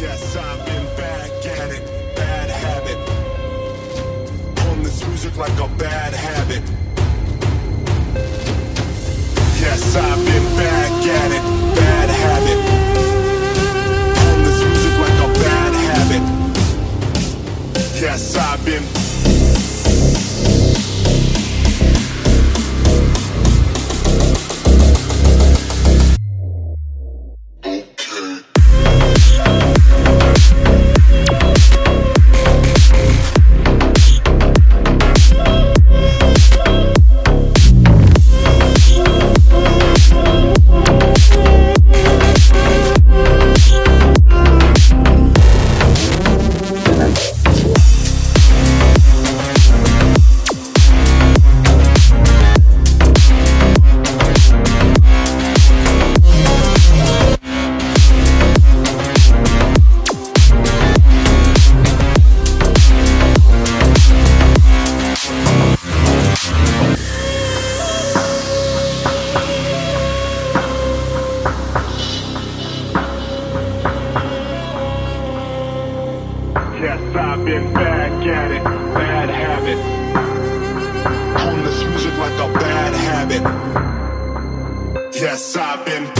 Yes, I've been back at it, bad habit. On this music like a bad habit. Yes, I've been back at it, bad habit. On this music like a bad habit. Yes, I've been. I've been back at it, bad habit. On this music like a bad habit. Yes, I've been.